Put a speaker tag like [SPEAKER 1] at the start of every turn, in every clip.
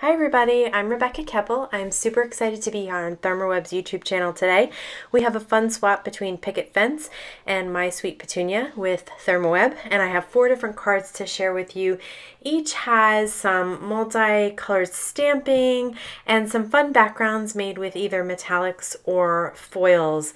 [SPEAKER 1] Hi everybody, I'm Rebecca Keppel. I'm super excited to be on ThermoWeb's YouTube channel today. We have a fun swap between Picket Fence and My Sweet Petunia with ThermoWeb, and I have four different cards to share with you. Each has some multicolored stamping and some fun backgrounds made with either metallics or foils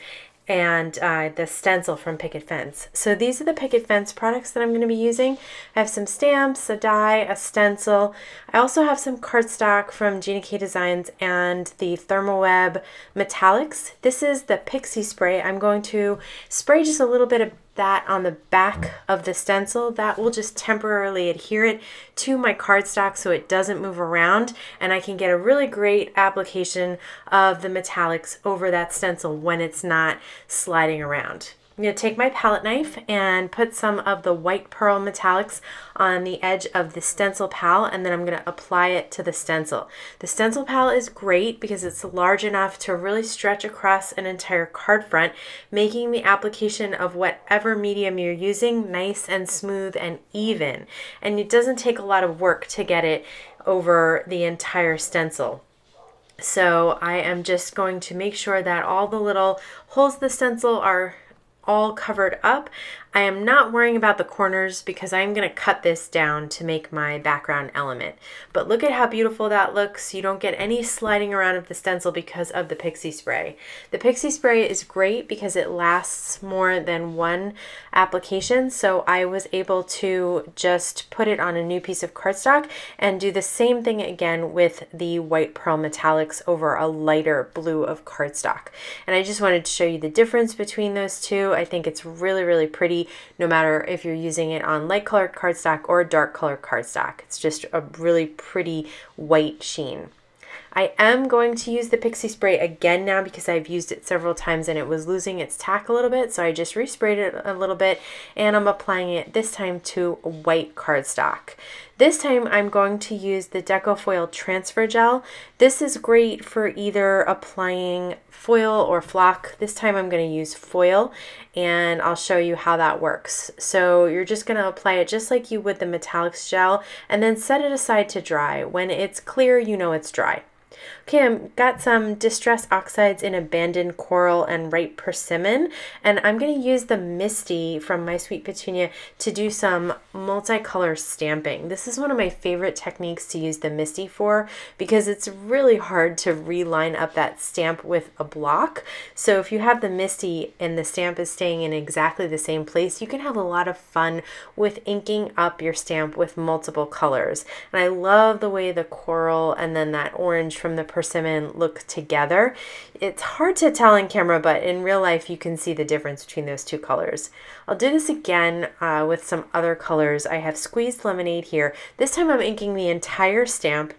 [SPEAKER 1] and uh, the stencil from Picket Fence. So these are the Picket Fence products that I'm going to be using. I have some stamps, a die, a stencil. I also have some cardstock from Gina K Designs and the ThermoWeb Metallix. This is the Pixie Spray. I'm going to spray just a little bit of that on the back of the stencil, that will just temporarily adhere it to my cardstock so it doesn't move around and I can get a really great application of the metallics over that stencil when it's not sliding around. I'm going to take my palette knife and put some of the white pearl metallics on the edge of the stencil pal and then I'm going to apply it to the stencil. The stencil pal is great because it's large enough to really stretch across an entire card front, making the application of whatever medium you're using nice and smooth and even. And it doesn't take a lot of work to get it over the entire stencil. So I am just going to make sure that all the little holes the stencil are all covered up. I am not worrying about the corners because I'm going to cut this down to make my background element. But look at how beautiful that looks. You don't get any sliding around of the stencil because of the Pixie Spray. The Pixie Spray is great because it lasts more than one application. So I was able to just put it on a new piece of cardstock and do the same thing again with the white pearl metallics over a lighter blue of cardstock. And I just wanted to show you the difference between those two. I think it's really, really pretty no matter if you're using it on light colored cardstock or dark colored cardstock. It's just a really pretty white sheen. I am going to use the Pixie Spray again now because I've used it several times and it was losing its tack a little bit. So I just resprayed it a little bit and I'm applying it this time to white cardstock. This time I'm going to use the Deco Foil Transfer Gel. This is great for either applying foil or flock. This time I'm going to use foil and I'll show you how that works. So you're just going to apply it just like you would the metallics gel and then set it aside to dry. When it's clear, you know it's dry. Okay, I've got some Distress Oxides in Abandoned Coral and Ripe Persimmon, and I'm going to use the Misti from My Sweet Petunia to do some multicolor stamping. This is one of my favorite techniques to use the Misti for because it's really hard to reline up that stamp with a block. So if you have the Misti and the stamp is staying in exactly the same place, you can have a lot of fun with inking up your stamp with multiple colors. And I love the way the coral and then that orange from the persimmon look together. It's hard to tell in camera, but in real life you can see the difference between those two colors. I'll do this again uh, with some other colors. I have squeezed lemonade here. This time I'm inking the entire stamp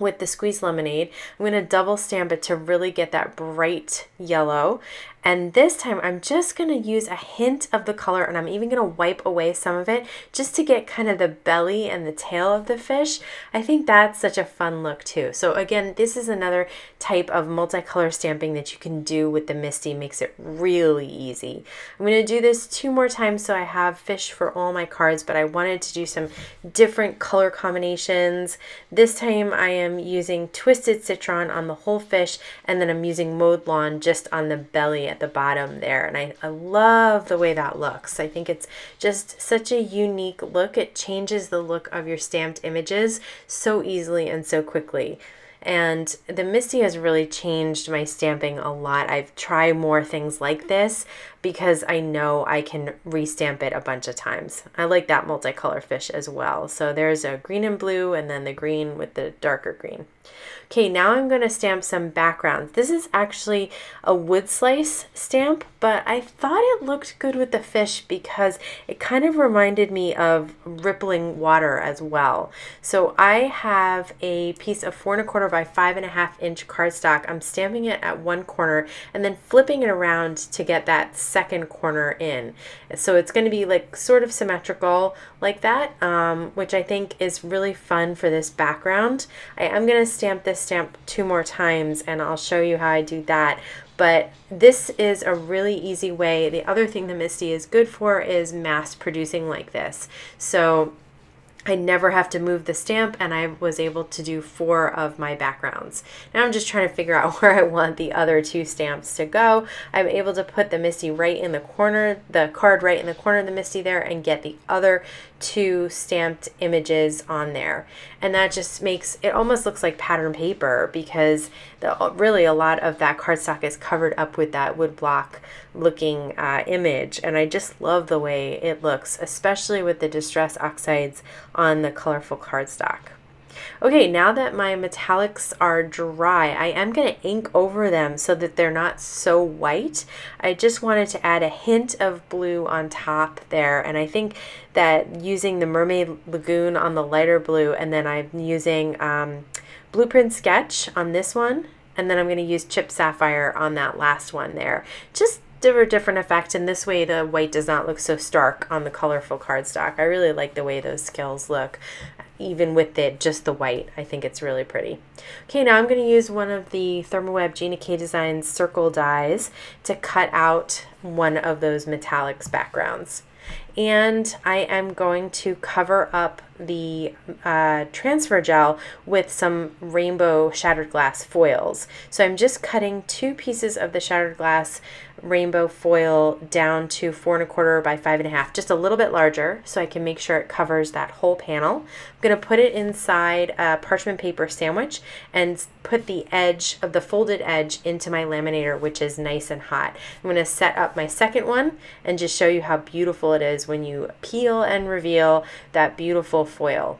[SPEAKER 1] with the squeezed lemonade. I'm going to double stamp it to really get that bright yellow. And this time I'm just going to use a hint of the color and I'm even going to wipe away some of it just to get kind of the belly and the tail of the fish. I think that's such a fun look too. So again, this is another type of multicolor stamping that you can do with the Misti. Makes it really easy. I'm going to do this two more times so I have fish for all my cards, but I wanted to do some different color combinations. This time I am using Twisted Citron on the whole fish and then I'm using Mowed Lawn just on the belly at the bottom there. And I, I love the way that looks. I think it's just such a unique look. It changes the look of your stamped images so easily and so quickly. And the Misti has really changed my stamping a lot. I've tried more things like this because I know I can restamp it a bunch of times. I like that multicolor fish as well. So there's a green and blue and then the green with the darker green. Okay, now I'm going to stamp some background. This is actually a wood slice stamp, but I thought it looked good with the fish because it kind of reminded me of rippling water as well. So I have a piece of four and a quarter by five and a half inch cardstock. I'm stamping it at one corner and then flipping it around to get that second corner in. So it's going to be like sort of symmetrical like that, um, which I think is really fun for this background. I am going to stamp this stamp two more times and I'll show you how I do that. But this is a really easy way. The other thing the Misti is good for is mass producing like this. So I never have to move the stamp and I was able to do four of my backgrounds. Now I'm just trying to figure out where I want the other two stamps to go. I'm able to put the Misti right in the corner, the card right in the corner of the Misti there and get the other two stamped images on there. And that just makes, it almost looks like pattern paper because the, really a lot of that cardstock is covered up with that wood block looking uh, image. And I just love the way it looks, especially with the Distress Oxides on the colorful cardstock. Okay, now that my metallics are dry, I am going to ink over them so that they're not so white. I just wanted to add a hint of blue on top there, and I think that using the Mermaid Lagoon on the lighter blue, and then I'm using um, Blueprint Sketch on this one, and then I'm going to use Chipped Sapphire on that last one there. Just a different effect and this way the white does not look so stark on the colorful cardstock. I really like the way those scales look even with it just the white. I think it's really pretty. Okay, now I'm going to use one of the Thermoweb Gina K Designs circle dies to cut out one of those metallics backgrounds. And I am going to cover up the uh, transfer gel with some rainbow shattered glass foils. So I'm just cutting two pieces of the shattered glass rainbow foil down to four and a quarter by five and a half, just a little bit larger so I can make sure it covers that whole panel. I'm going to put it inside a parchment paper sandwich and put the edge of the folded edge into my laminator, which is nice and hot. I'm going to set up my second one and just show you how beautiful it is when you peel and reveal that beautiful foil.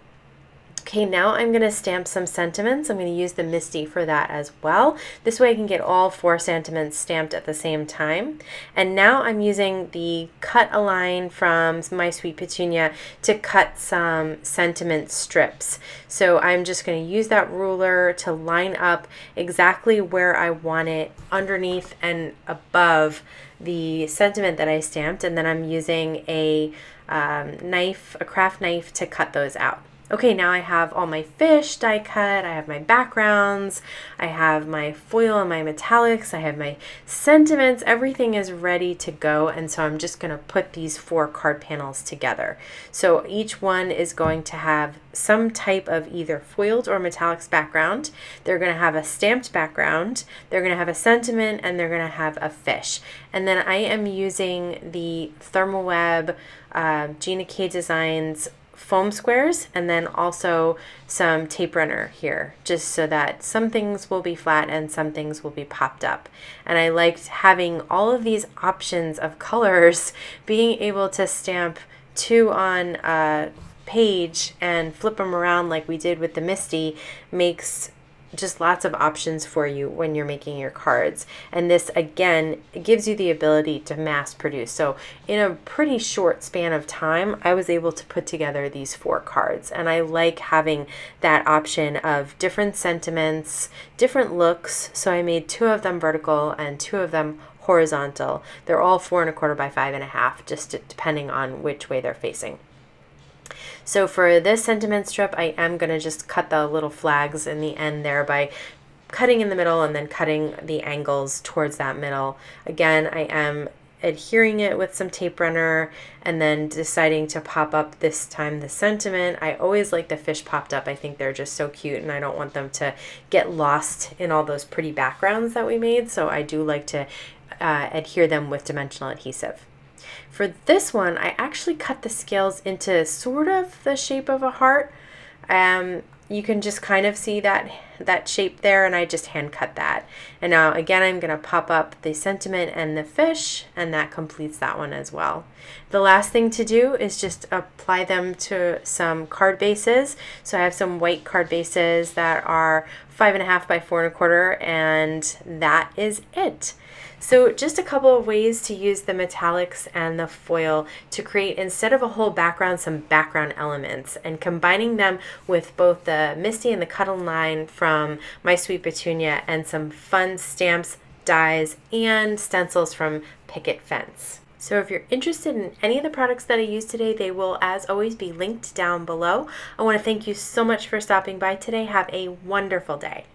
[SPEAKER 1] Okay, now I'm going to stamp some sentiments. I'm going to use the Misti for that as well. This way I can get all four sentiments stamped at the same time. And now I'm using the Cut Align from My Sweet Petunia to cut some sentiment strips. So I'm just going to use that ruler to line up exactly where I want it underneath and above the sentiment that I stamped. And then I'm using a um, knife, a craft knife to cut those out. Okay, now I have all my fish die cut, I have my backgrounds, I have my foil and my metallics, I have my sentiments, everything is ready to go and so I'm just going to put these four card panels together. So each one is going to have some type of either foiled or metallics background. They're going to have a stamped background, they're going to have a sentiment, and they're going to have a fish. And then I am using the Thermoweb uh, Gina K Designs foam squares and then also some tape runner here just so that some things will be flat and some things will be popped up. And I liked having all of these options of colors being able to stamp two on a page and flip them around like we did with the Misti makes just lots of options for you when you're making your cards. And this, again, gives you the ability to mass produce. So in a pretty short span of time, I was able to put together these four cards. And I like having that option of different sentiments, different looks. So I made two of them vertical and two of them horizontal. They're all four and a quarter by five and a half, just depending on which way they're facing. So for this sentiment strip, I am going to just cut the little flags in the end there by cutting in the middle and then cutting the angles towards that middle. Again, I am adhering it with some tape runner and then deciding to pop up this time the sentiment. I always like the fish popped up. I think they're just so cute and I don't want them to get lost in all those pretty backgrounds that we made. So I do like to uh, adhere them with dimensional adhesive. For this one, I actually cut the scales into sort of the shape of a heart. Um, you can just kind of see that that shape there and I just hand cut that. And now again I'm going to pop up the sentiment and the fish and that completes that one as well. The last thing to do is just apply them to some card bases. So I have some white card bases that are five and a half by four and a quarter and that is it. So just a couple of ways to use the metallics and the foil to create, instead of a whole background, some background elements and combining them with both the Misti and the Cut Align from My Sweet Petunia and some fun stamps, dies, and stencils from Picket Fence. So if you're interested in any of the products that I used today, they will, as always, be linked down below. I want to thank you so much for stopping by today. Have a wonderful day.